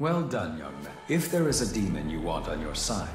Well done, young man. If there is a demon you want on your side,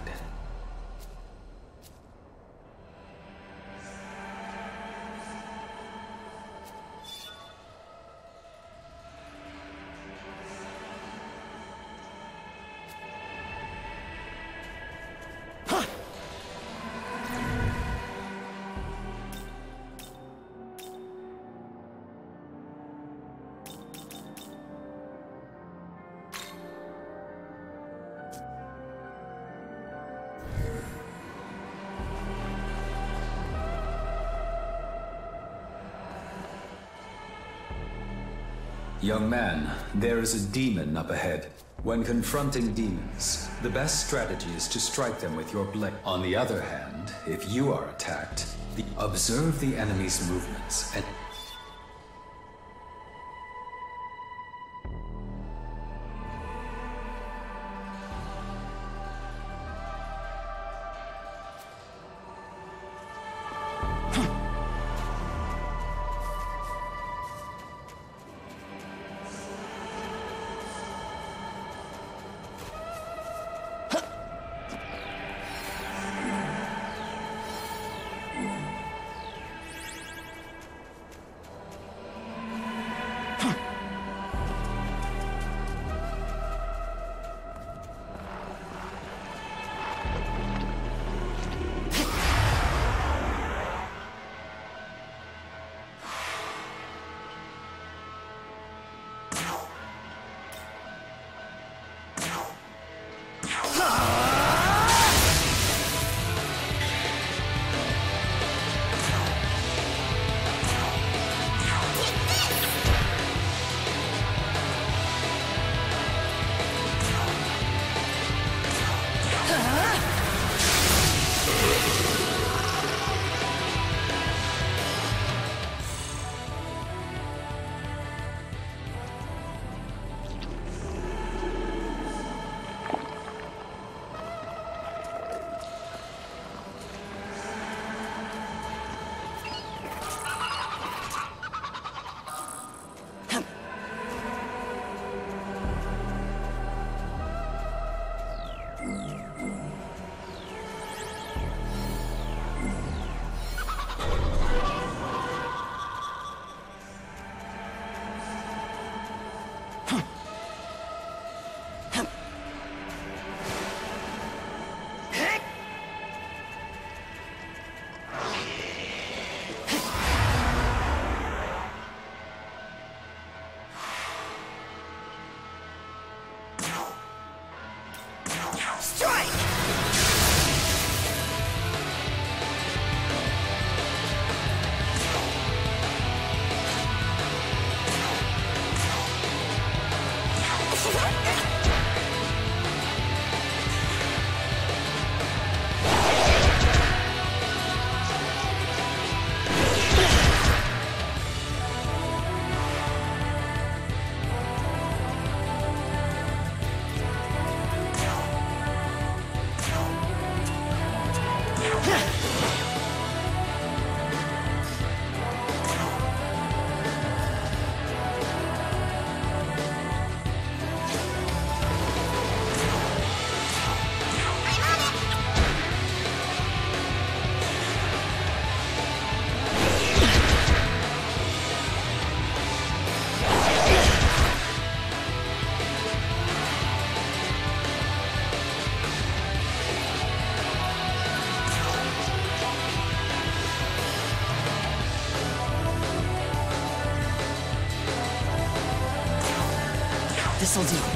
Young man, there is a demon up ahead. When confronting demons, the best strategy is to strike them with your blade. On the other hand, if you are attacked, the observe the enemy's movements and 收紧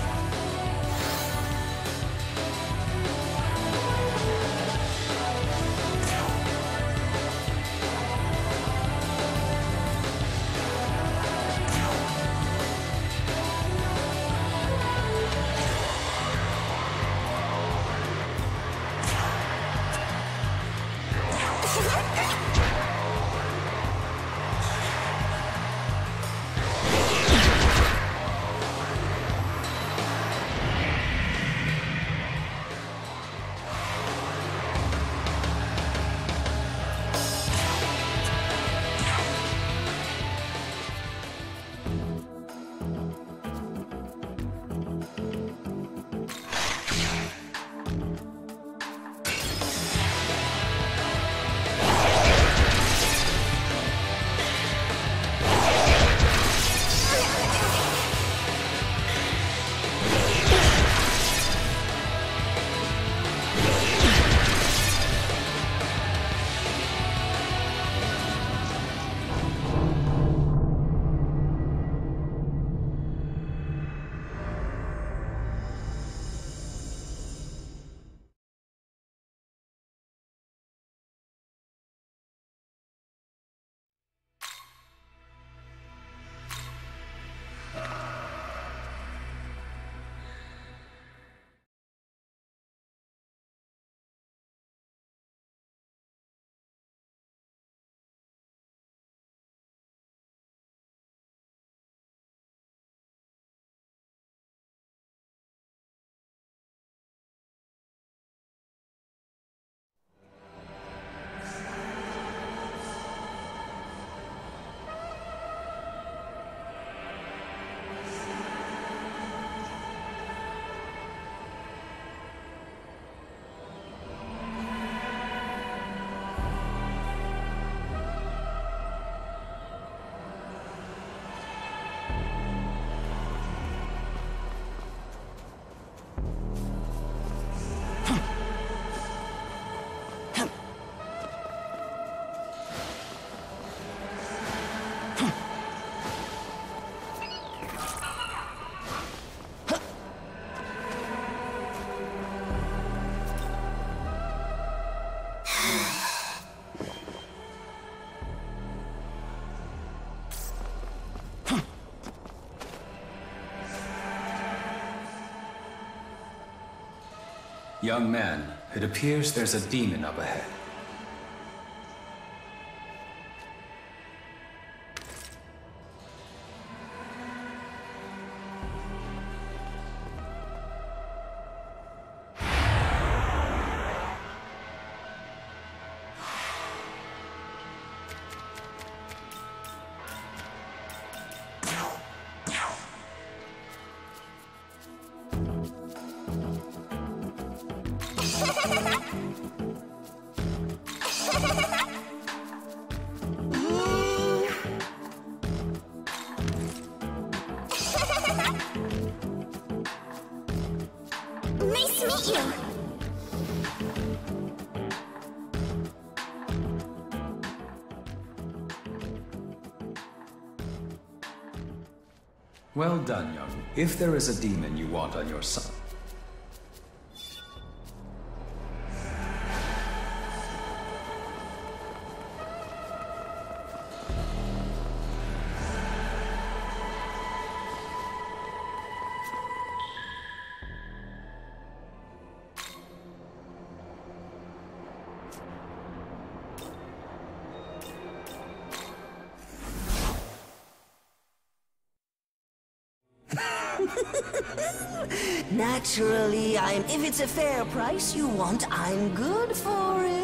Young man, it appears there's a demon up ahead. If there is a demon you want on your side. Naturally, I'm. If it's a fair price you want, I'm good for it.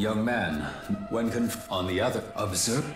Young man, when conf- on the other, observe.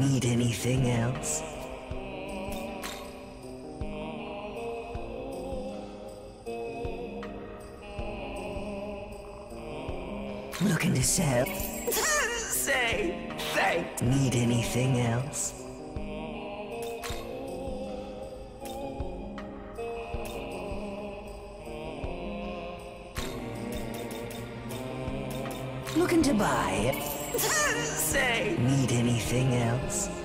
Need anything else? Looking to sell? Say, thank. Need anything else? Looking to buy? Say. Need anything else?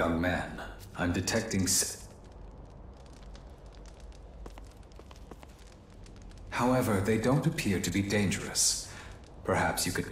Young man, I'm detecting... However, they don't appear to be dangerous. Perhaps you could...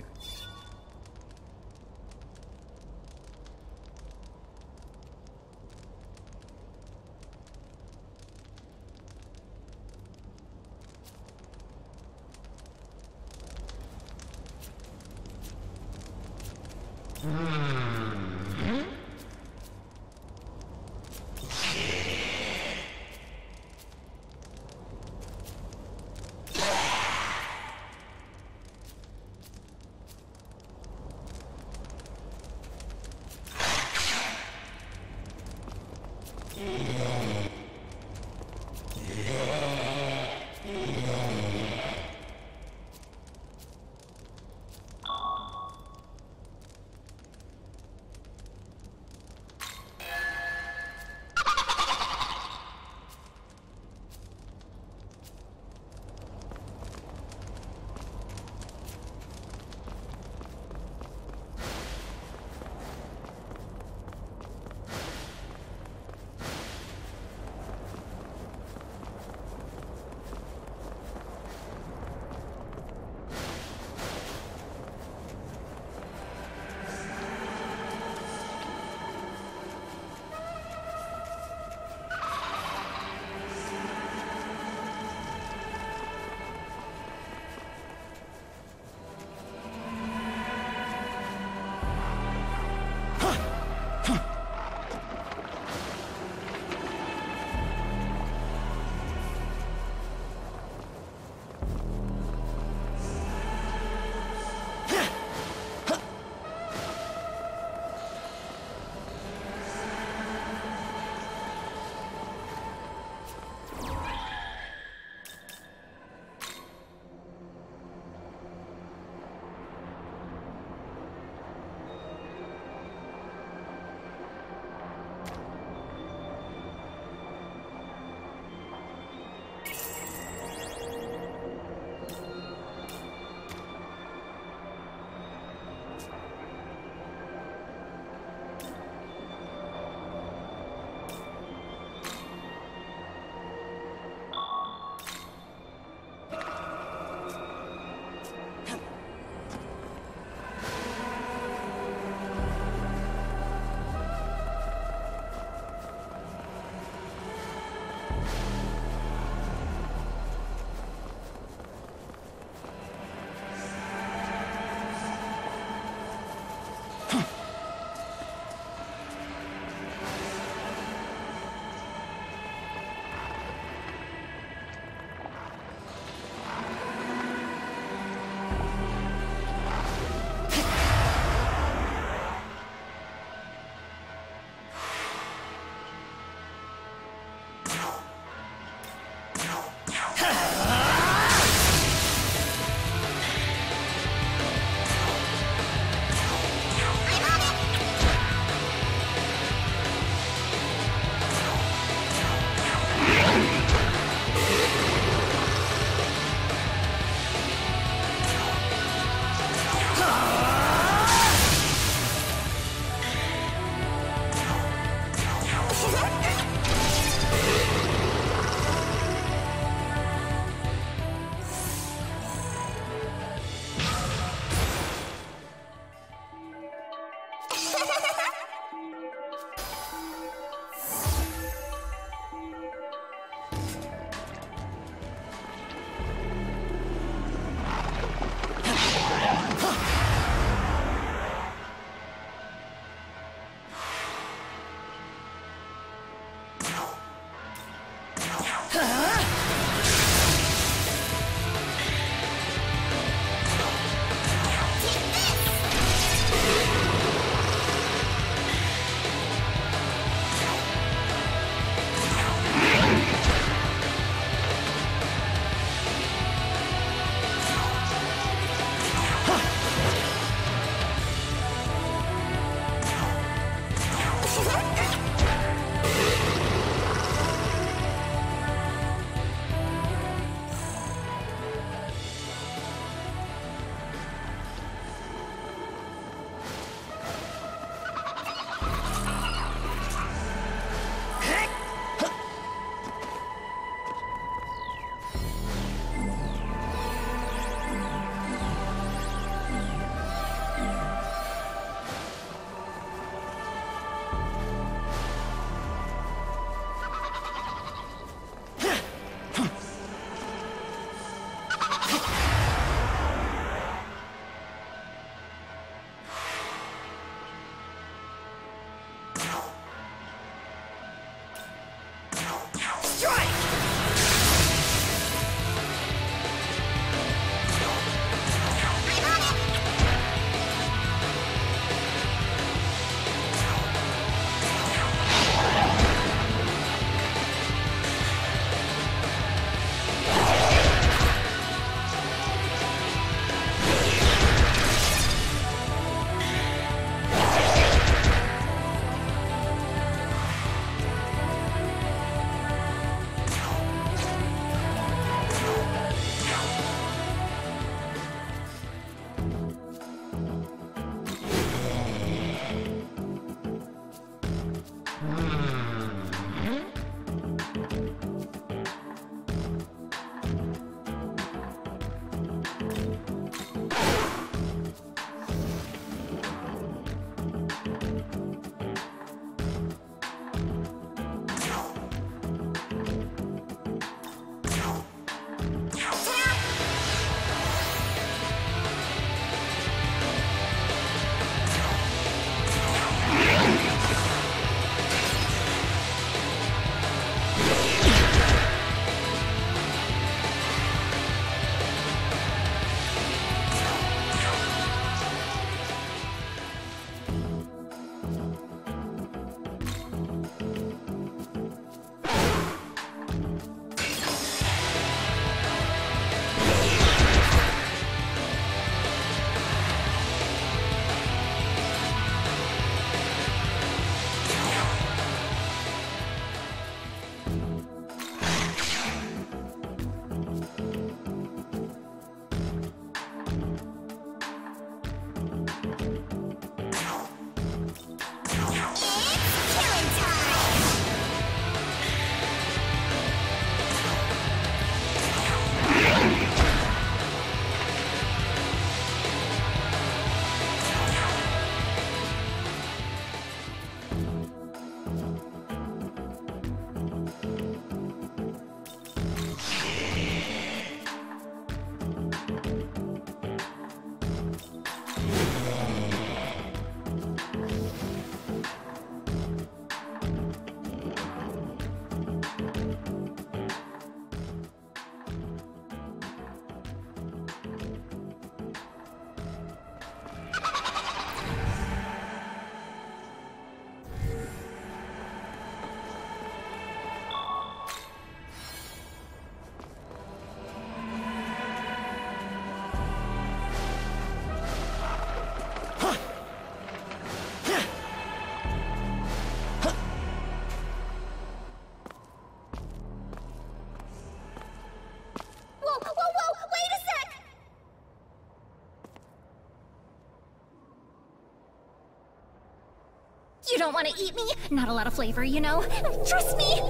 You don't want to eat me? Not a lot of flavor, you know? Trust me!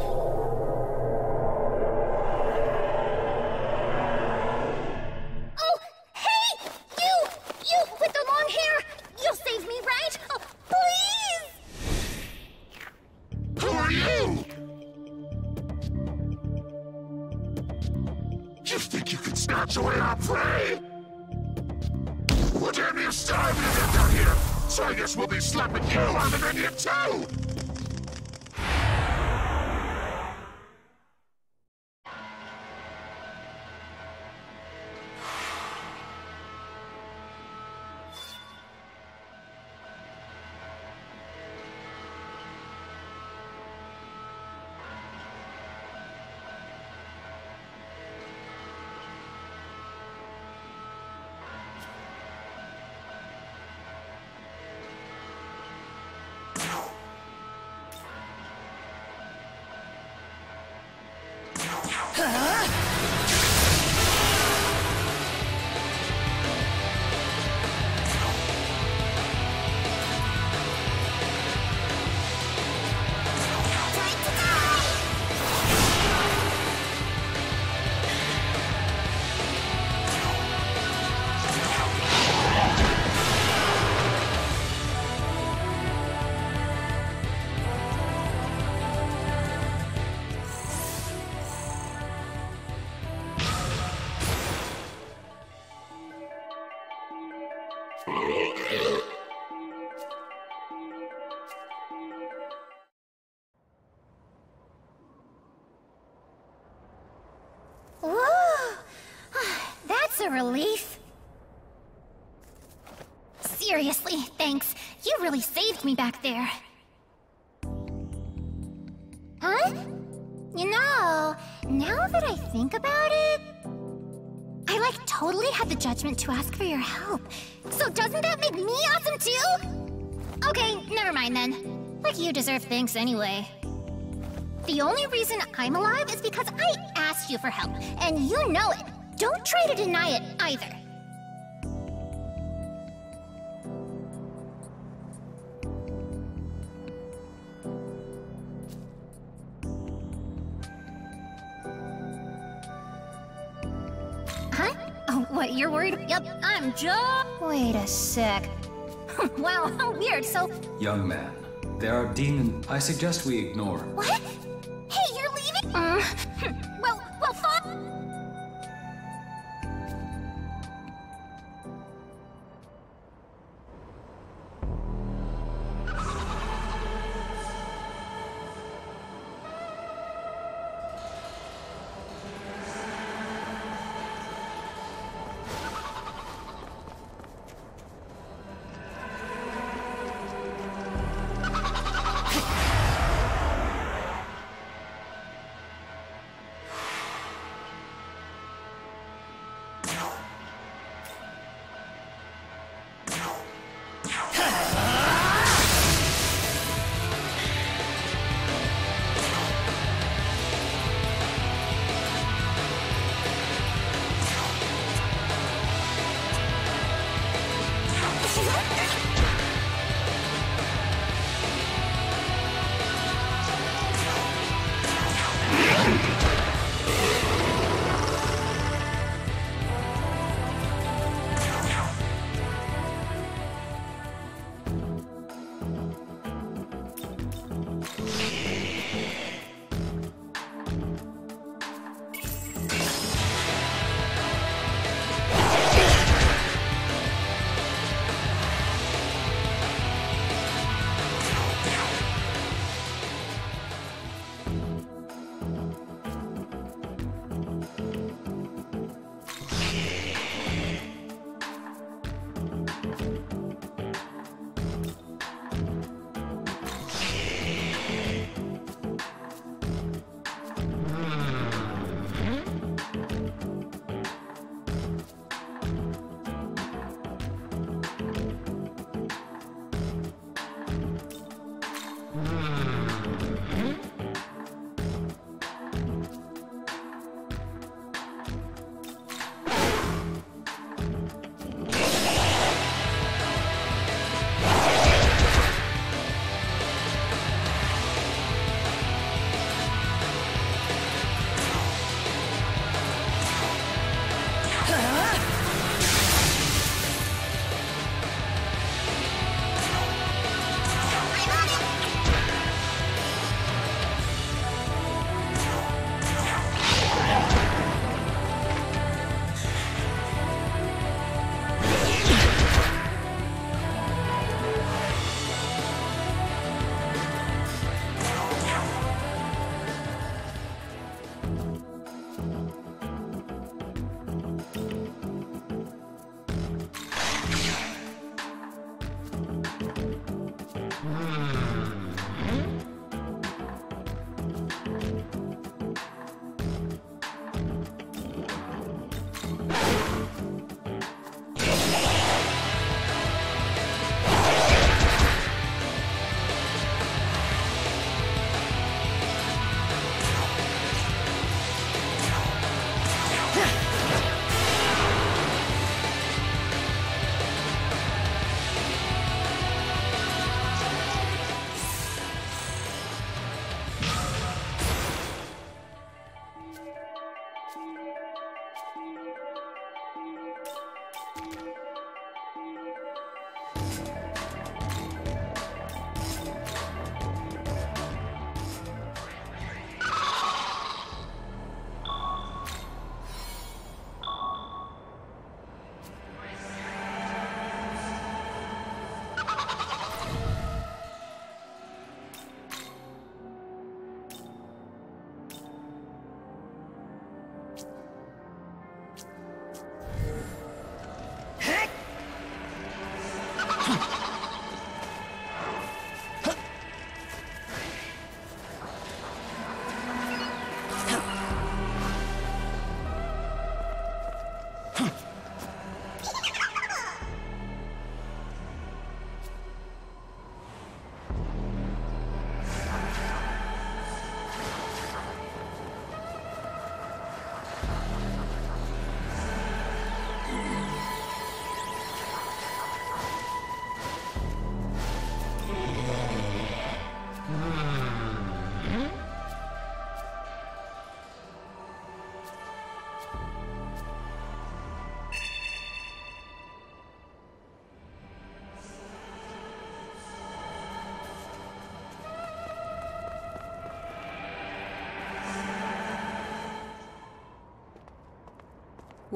Relief. Seriously, thanks. You really saved me back there. Huh? You know, now that I think about it, I like totally had the judgment to ask for your help. So doesn't that make me awesome too? Okay, never mind then. Like you deserve thanks anyway. The only reason I'm alive is because I asked you for help, and you know it. Don't try to deny it either. Huh? Oh, what, you're worried? Yep, I'm just... Wait a sec. wow, how weird. So, Young man, there are demon. I suggest we ignore. what?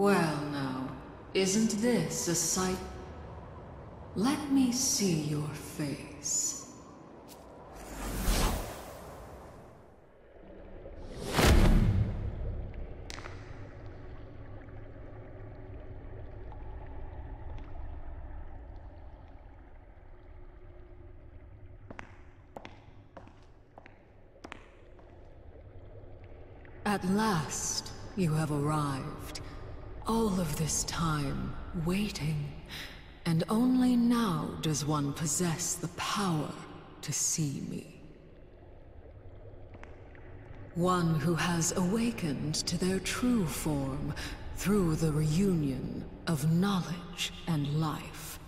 Well now, isn't this a sight? Let me see your face. At last, you have arrived. All of this time, waiting, and only now does one possess the power to see me. One who has awakened to their true form through the reunion of knowledge and life.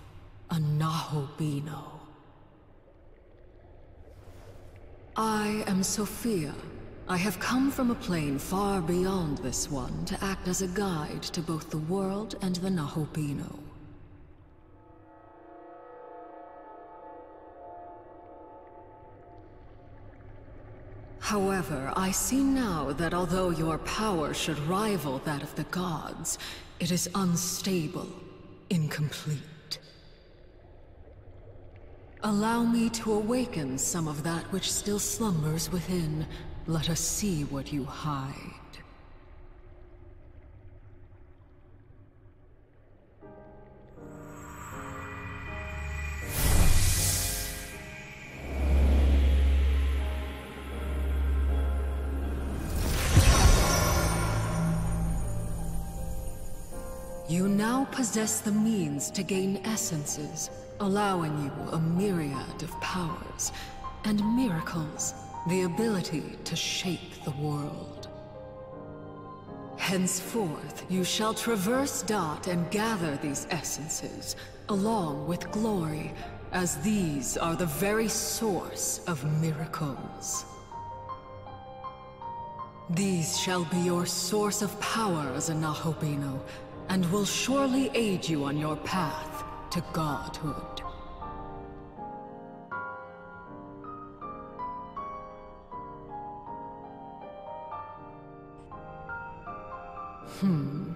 A Nahobino. I am Sophia, I have come from a plane far beyond this one to act as a guide to both the world and the Nahobino. However, I see now that although your power should rival that of the gods, it is unstable, incomplete. Allow me to awaken some of that which still slumbers within, let us see what you hide. You now possess the means to gain essences, allowing you a myriad of powers and miracles the ability to shape the world. Henceforth, you shall traverse Da'at and gather these essences, along with glory, as these are the very source of miracles. These shall be your source of power as a Nahobino, and will surely aid you on your path to godhood. Hmm.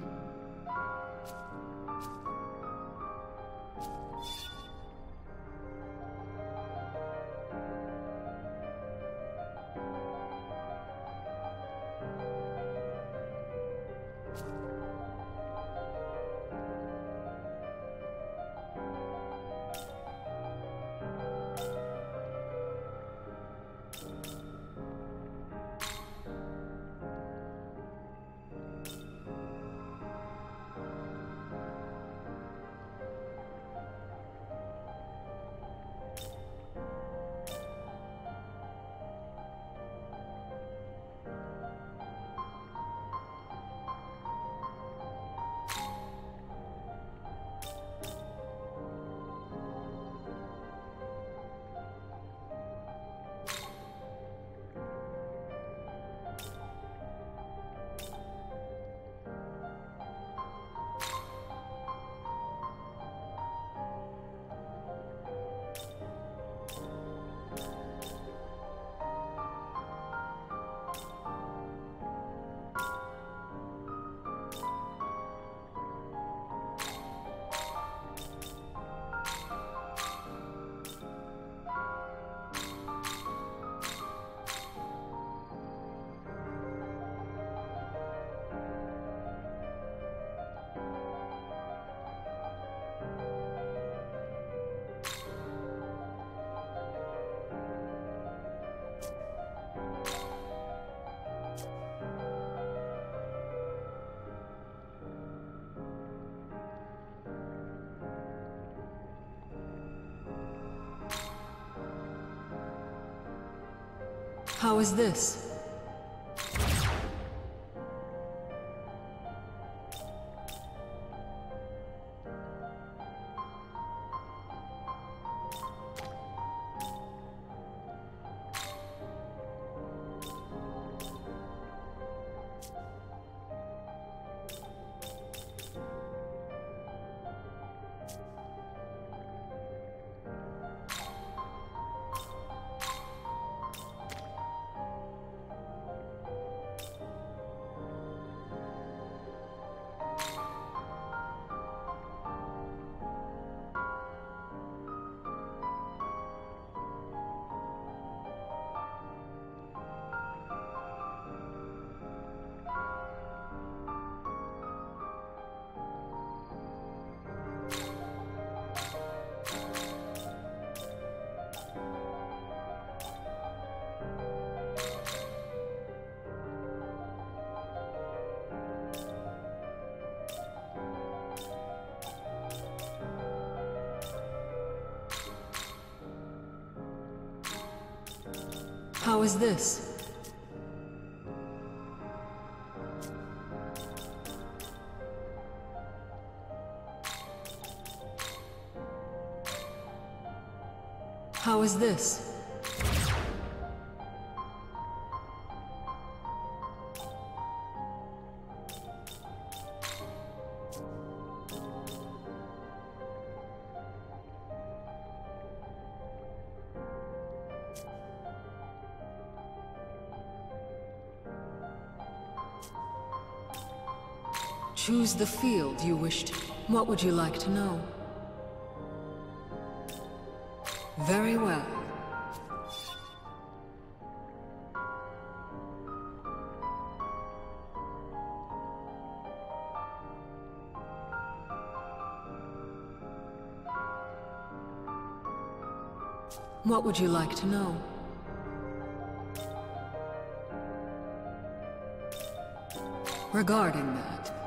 How is this? How is this? How is this? The field you wished. What would you like to know? Very well. What would you like to know? Regarding that,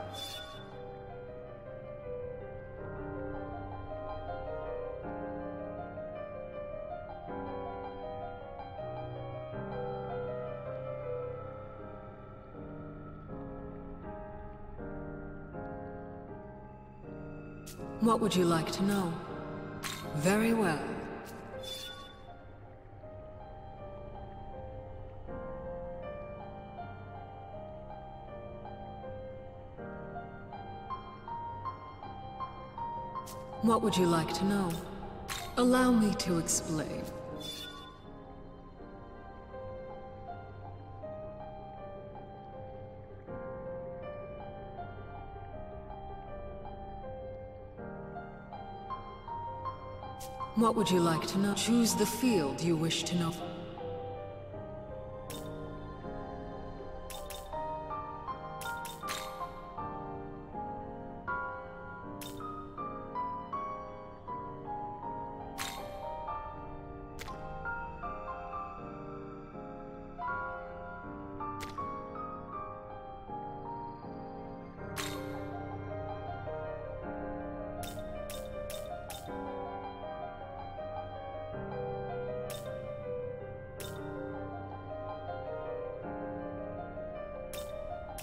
What would you like to know? Very well. What would you like to know? Allow me to explain. What would you like to know? Choose the field you wish to know.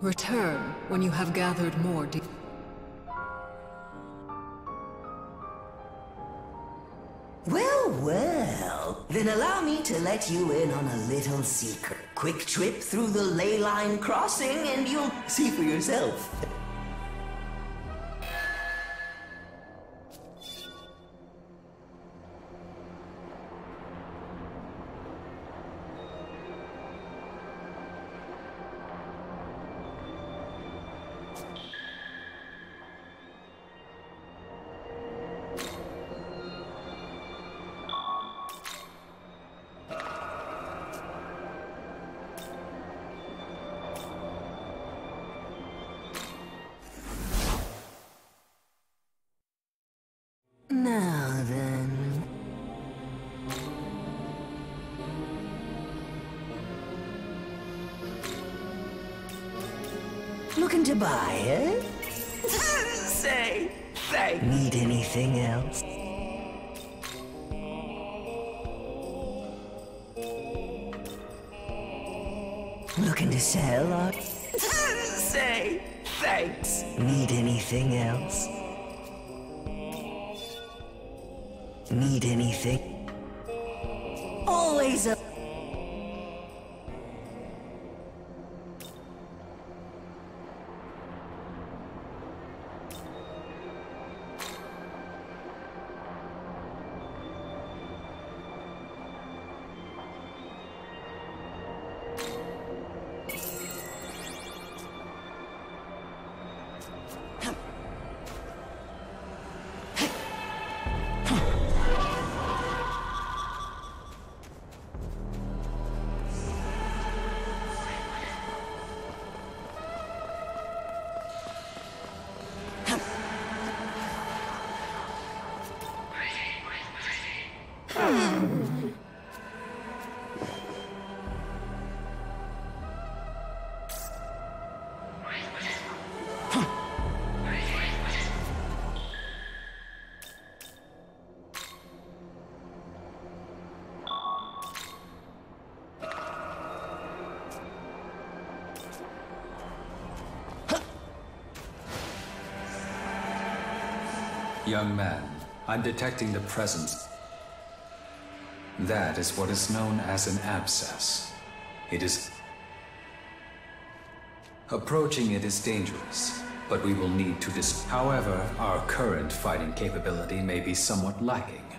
Return when you have gathered more Well, well. Then allow me to let you in on a little secret. Quick trip through the ley line crossing and you'll see for yourself. Looking to sell, or? Say, thanks. Need anything else? Need anything? Always a. Young man, I'm detecting the presence. That is what is known as an abscess. It is... Approaching it is dangerous, but we will need to dis... However, our current fighting capability may be somewhat lacking.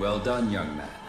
Well done, young man.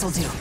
收集了。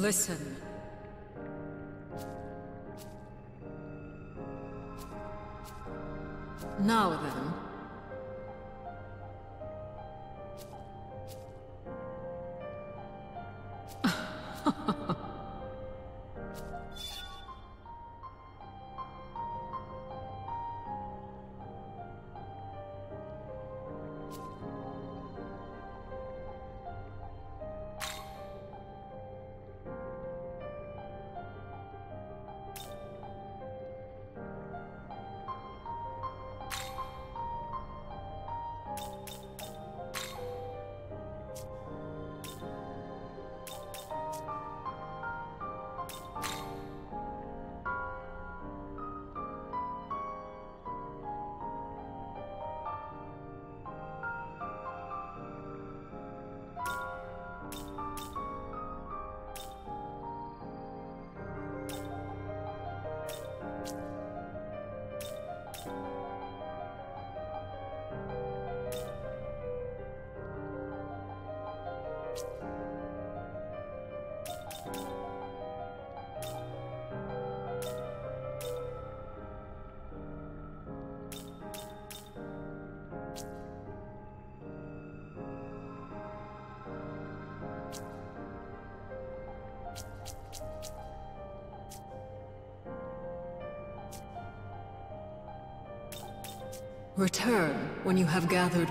Listen. Now then. Return when you have gathered